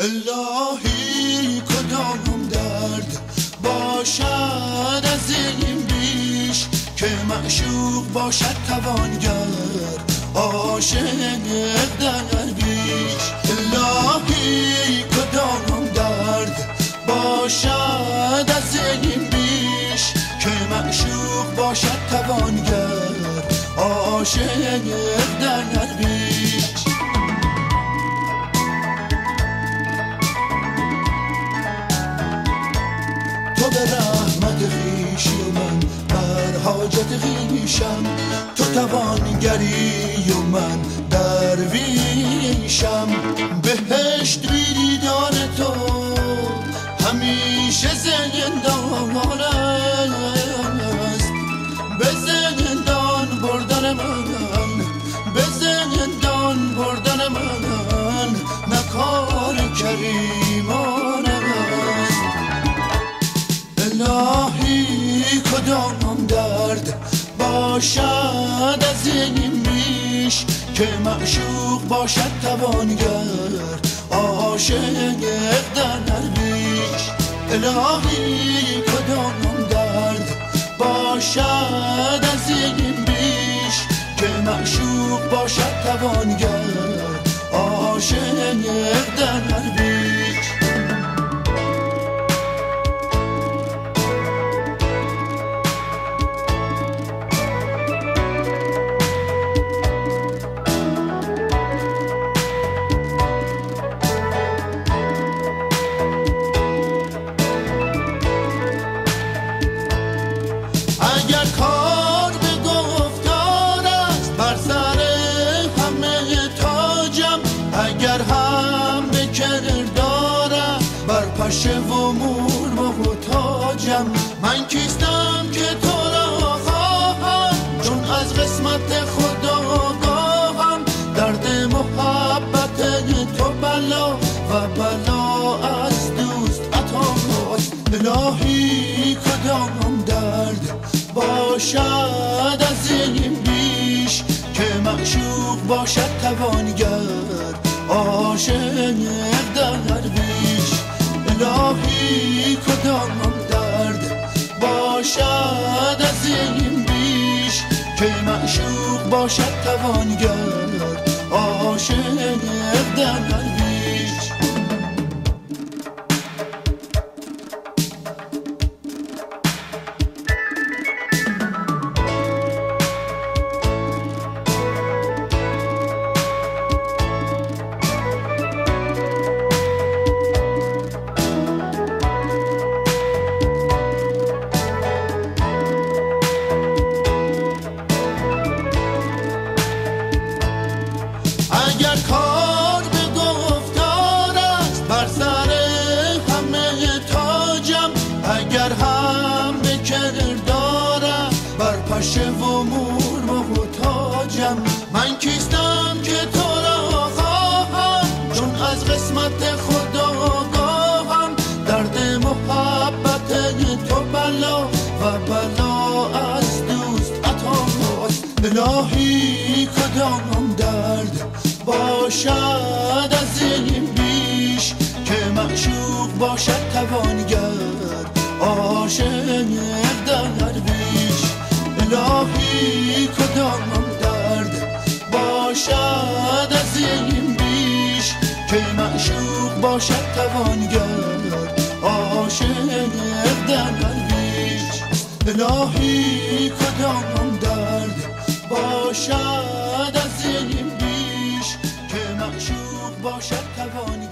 الهی کدام درد باشد از این بیش که معشوق باشد توانگر عاشق در بیش. الهی کدام درد باشد از این بیش که معشوق باشد توانگر عاشق در بیش. حاجت خیشم تو توانگری و من درویشم. بهشت بیدار تو. همیشه زندان که معشوق باشد توانگر عاشق در بیش الهی کدام درد باشد از این بیش؟ که معشوق باشد توانگر عاشق در بیش پشه و مور محتاجم. من کیستم که تو را خواهم چون از قسمت خدا آگاهم درد محبت تو بلا و بلا از دوست عطاست الهی کدام درد باشد از این بیش که معشوق باشد توانگر. عاشق الهی کدام درد باشد از این بیش؟ که معشوق باشد توانگر عاشق در پشه و مور محتاجم. من کیستم که تو را خواهم چون از قسمت خدا آگاهم درد محبت تو بلا و بلا از دوست عطاست. الهی کدام درد باشد از این بیش که معشوق باشد توانگر. عاشق الهی کدام درد باشد از این بیش که معشوق باشد توانگر عاشق در بیش الهی کدام درد باشد از این بیش که معشوق باشد توانگر